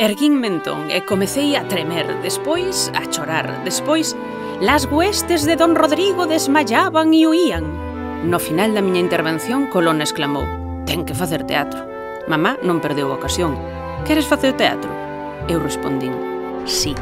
Erguín mentón e comecei a tremer, despois a chorar, despois las huestes de don Rodrigo desmayaban e huían. No final da miña intervención, Colón exclamou Ten que facer teatro. Mamá non perdeu a ocasión. Queres facer teatro? Eu respondín Sí.